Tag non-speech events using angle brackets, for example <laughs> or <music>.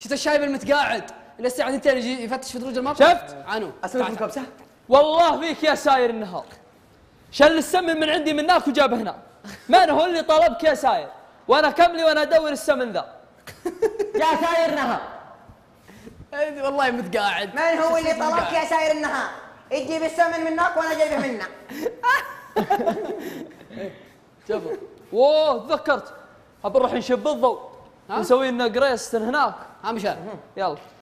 شفت الشايب المتقاعد اللي الساعة 2 يجي يفتش في دروج المطعم شفت؟ عنو. أسوي لكم كبسه والله فيك يا ساير النهار. شل السمن من عندي مناك وجابه هنا. من هو اللي طلبك يا ساير؟ وأنا كملي وأنا أدور السمن ذا. <laughs> يا ساير نهار والله متقاعد. من هو اللي طلبك يا ساير النهار؟ تجيب السمن منك وأنا جايبه منك <laughs> شوفوا. أوه تذكرت. ابى نروح نشب الضوء. ها؟ نسوي لنا قريست هناك. ها مشان. يلا.